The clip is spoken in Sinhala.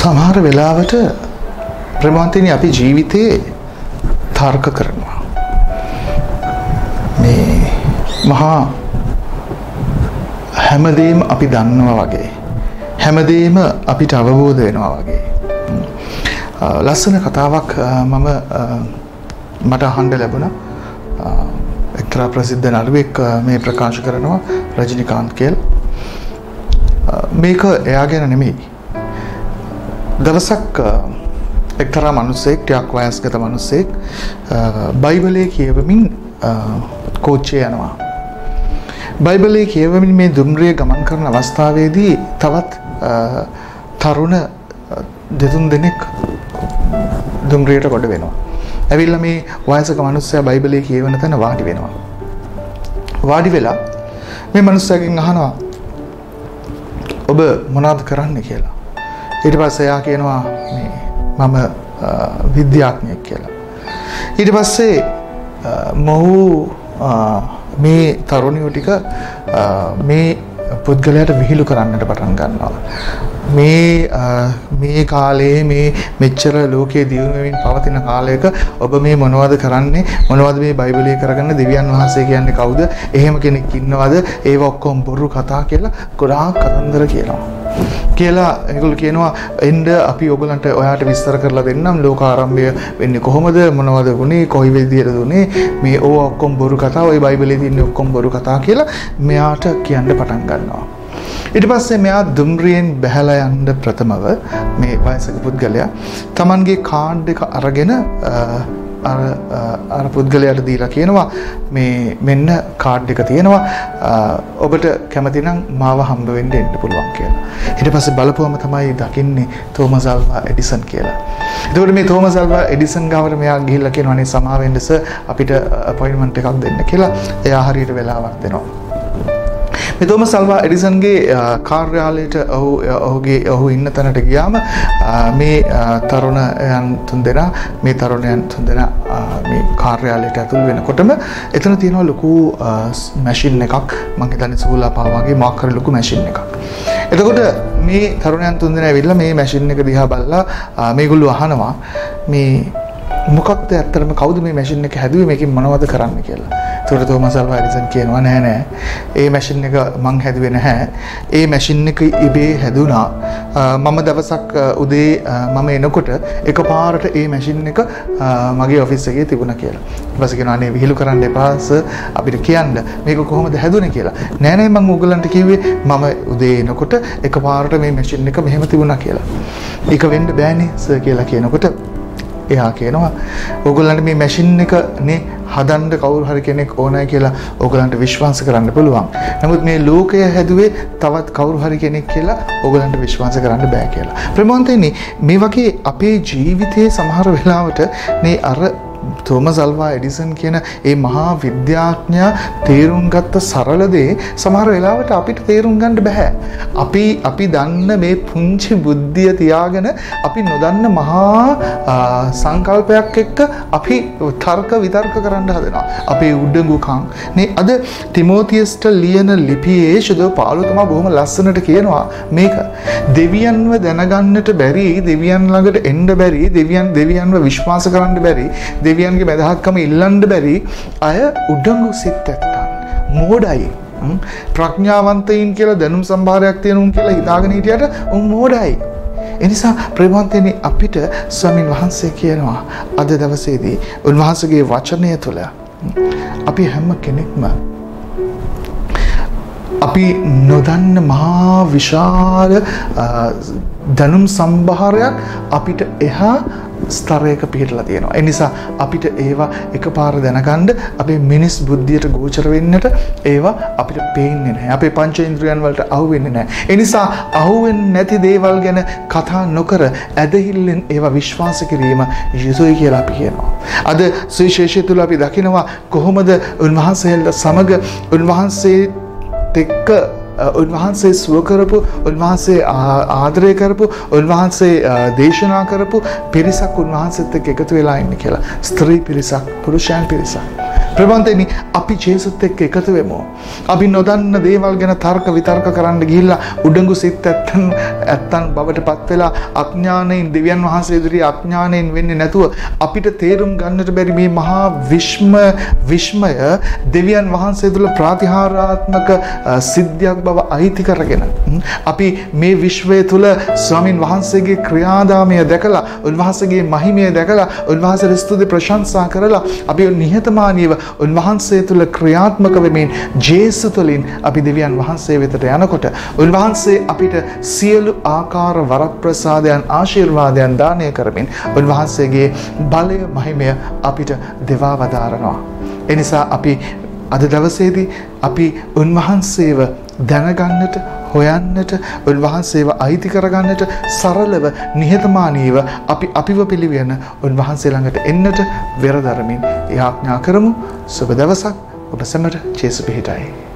සමහර වෙලාවට ප්‍රමාන්තනි අපි ජීවිතයේ තර්ක කරනවා. මේ මහා හැමදේම අපි දන්නවා වගේ. හැමදේම අපිට අවබෝධ වෙනවා වගේ. ලස්සන කතාවක් මම මට අහන්ඩ ලැබුණ එක්තරා ප්‍රසිද්ධ නළුවෙක් මේ ප්‍රකාශ කරනවා රජනිකාන්ත් කියල් මේක එයා ගැන නෙමෙයි දවසක් එක්තරා මනුස්සෙක් ටයක් වයස්ගත මනුස්සෙක් බයිබලය කියවමින් කෝච්චය යනවා. බයිබලයේ කියවමින් මේ දුම්රිය ගමන් කරන අවස්ථාවේදී තවත් තරුණ දෙතුන් දෙනෙක් දුම්රියට ගොඩ වෙනවා. ඇවිල්ල මේ වයසක මනුස්සය බයිබලය කියවන තැන වාඩි වෙනවා. වාඩි වෙලා මේ මනුස්සයකින් අහනවා ඔබ මොනාද කරන්න කියලා. ඊට පස්සේ එයා කියනවා මම විද්‍යාඥයෙක් කියලා. ඊට පස්සේ මොහු මේ තරුණියෝ ටික මේ පුද්ගලයාට විහිළු කරන්නට පටන් ගන්නවා. මේ මේ කාලයේ මේ මෙච්චර ලෝකයේ දියුණුවමින් පවතින කාලයක ඔබ මේ මොනවද කරන්නේ මොනවද මේ බයිබලය කරගන්න දෙවියන් වහන්සේ කියන්නේ කවුද එහෙම කෙනෙක් ඉන්නවද ඒව ඔක්කොම බොරු කතා කියලා ගොඩාක් කතන්දර කියනවා. කියලා ඒගොල්ලෝ කියනවා එන්න අපි ඔයගලන්ට ඔයාට විස්තර කරලා දෙන්නම්. ලෝක ආරම්භය වෙන්නේ කොහොමද? මොනවද වුනේ? කොයි විදිහටද උනේ මේ ඕවා ඔක්කොම බොරු කතා ওই බයිබලයේ තියෙන ඔක්කොම බොරු කතා කියලා මෙයාට කියන්න පටන් ගන්නවා. ඊට පස්සේ මෙයා දුම්රියෙන් බැහැලා යන්න ප්‍රථමව මේ වයසක පුද්ගලයා Tamanගේ කාඩ් එක අරගෙන අර පුද්ගලයට දීලා කියනවා මේ මෙන්න කාඩ් එක තියෙනවා ඔබට කැමතිනම් මාව හම්බ වෙන්න එන්න පුළුවන් කියලා. ඊට පස්සේ බලපුවම තමයි දකින්නේ තෝමස් අල්වා එඩිසන් කියලා. එතකොට මේ තෝමස් අල්වා එඩිසන් ගාවට මෙයා ගිහිල්ලා කියනවා අනේ සමාවෙන්න සර් අපිට අපොයින්ට්මන්ට් එකක් දෙන්න කියලා. එයා හරියට වෙලාවක් දෙනවා. මෙතෝම සල්වා එඩිසන්ගේ කාර්යාලයට ඔහු ඔහුගේ ඔහු ඉන්න තැනට ගියාම මේ තරුණයන් තුන් දෙනා මේ තරුණයන් තුන් දෙනා මේ කාර්යාලයට ඇතුල් වෙනකොටම එතන තියෙනවා ලොකු මැෂින් එකක් මං හිතන්නේ සූලා පාවාගේ මාක් කර ලොකු මැෂින් එකක්. එතකොට මේ තරුණයන් තුන් දෙනා ඇවිල්ලා මේ මැෂින් එක දිහා බලලා මේගොල්ලෝ අහනවා මේ මොකක්ද ඇත්තටම කවුද මේ මැෂින් එක හැදුවේ මේකෙන් මොනවද කරන්න කියලා. ඒතකොට තෝමස් අල්වා එඩිසන් කියනවා නෑ නෑ. ඒ මැෂින් එක මං හැදුවේ නැහැ. ඒ මැෂින් එක ඉබේ හැදුනා. මම දවසක් උදේ මම එනකොට එකපාරට ඒ මැෂින් එක මගේ ඔෆිස් එකේ තිබුණා කියලා. ඊට පස්සේ කියනවා අනේ විහිළු කරන්න එපා සර් අපිට කියන්න මේක කොහොමද හැදුනේ කියලා. නෑ නෑ මං ඕගලන්ට කිව්වේ මම උදේ එනකොට එකපාරට මේ මැෂින් එක මෙහෙම තිබුණා කියලා. ඒක වෙන්න බෑනේ සර් කියලා කියනකොට එයා කියනවා ඕගොල්ලන්ට මේ මැෂින් එක නේ හදන්න කවුරු හරි කෙනෙක් ඕනයි කියලා ඕගොල්ලන්ට විශ්වාස කරන්න පුළුවන්. නමුත් මේ ලෝකය හැදුවේ තවත් කවුරු හරි කෙනෙක් කියලා ඕගොල්ලන්ට විශ්වාස කරන්න බෑ කියලා. ප්‍රමෝන්තේනි මේ වගේ අපේ ජීවිතයේ සමහර වෙලාවට මේ අර තෝමස් අල්වා එඩිසන් කියන ඒ මහා විද්‍යාඥයා තේරුම් ගත්ත සරල දේ සමහර වෙලාවට අපිට තේරුම් ගන්න බෑ. අපි අපි දන්න මේ පුංචි බුද්ධිය තියාගෙන අපි නොදන්න මහා සංකල්පයක් එක්ක අපි තර්ක විතර්ක කරන්න හදනවා. අපේ උඩඟුකම්. නේ අද ටිමෝතියස්ට ලියන ලිපියේ ශුද්ධ පාලු තමා බොහොම ලස්සනට කියනවා මේක දෙවියන්ව දැනගන්නට බැරි දෙවියන් ළඟට එන්න බැරි දෙවියන් දෙවියන්ව විශ්වාස කරන්න බැරි දෙවියන්ගේ මැදහත්කම ඉල්ලන්ඩ බැරි අය උඩංගු සිත් ඇත්තන් මෝඩයි. ප්‍රඥාවන්තයින් කියලා දැනුම් සම්භාරයක් තියෙනුම් කියලා හිතාගෙන හිටියට උන් මෝඩයි. එනිසා ප්‍රේමන්තයනි අපිට ස්වමින් වහන්සේ කියනවා අද දවසේදී උන්වහන්සගේ වචනය තුළ අපි හැම කෙනෙක්ම අපි නොදන්න මහා විශාල දැනුම් සම්භාරයක් අපිට එහා ස්තරයක පිහිටලා තියෙනවා. එනිසා අපිට ඒවා එකපාර දැනගන්න අපේ මිනිස් බුද්ධියට ගෝචර වෙන්නට ඒවා අපිට පේන්නේ නැහැ. අපේ පංචේන්ද්‍රයන් වලට අහු වෙන්නේ නැහැ. එනිසා අහුවෙන්නේ නැති දේවල් ගැන කතා නොකර ඇදහිල්ලෙන් ඒවා විශ්වාස කිරීම යුතුයි කියලා අපි කියනවා. අද සුවිශේෂය තුල අපි දකිනවා කොහොමද උන්වහන්සේලා සමග උන්වහන්සේත් එක්ක උන්වහන්සේ සුව කරපු උන්වහන්සේ ආදරය කරපු උන්වහන්සේ දේශනා කරපු පිරිසක් උන්වහන්සේත් එක්ක එකතු වෙලා ඉන්නේ කියලා. ස්ත්‍රී පිරිසක්, පුරුෂයන් පිරිසක්. ප්‍රබන්තනි අපි ජේසුත් එක්ක එකතු වෙමු. අපි නොදන්න දේවල් ගැන තර්ක විතර්ක කරන්න ගිහිල්ලා උඩඟු සිත් ඇත්තන් ඇත්තන් බවට පත් වෙලා අඥානයෙන් දෙවියන් වහන්සේ ඉදිරියේ අඥානයෙන් වෙන්නේ නැතුව අපිට තේරුම් ගන්නට බැරි මේ මහා විශ්ම විශ්මය දෙවියන් වහන්සේ තුළ ප්‍රාතිහාරාත්මක සිද්ධියක් බව අයිති කරගෙන අපි මේ විශ්වය තුළ ස්වාමින් වහන්සේගේ ක්‍රියාදාමය දැකලා උන්වහන්සේගේ මහිමය දැකලා උන්වහන්සේ ස්තුති ප්‍රශංසා කරලා අපි නිහතමානීව උන්වහන්සේ තුළ ක්‍රියාත්මක වෙමින් ජේසු තුළින් අපි දෙවියන් වහන්සේ වෙතට යනකොට උන්වහන්සේ අපිට සියලු ආකාර වරප්‍රසාදයන් ආශිර්වාදයන් දානය කරමින් උන්වහන්සේගේ බලය මහිමය අපිට දෙවා වදාරනවා. එනිසා අපි අද දවසේදී අපි උන්වහන්සේව දැනගන්නට හොයන්නට උන්වහන්සේව අයිති කරගන්නට සරලව නිහතමානීව අපි අපිව පිළිවෙන උන්වහන්සේ ළඟට එන්නට වෙරදරමින් යාඥා කරමු. සුබ දවසක්. ඔබ සැමට ජේසු පිහිටයි.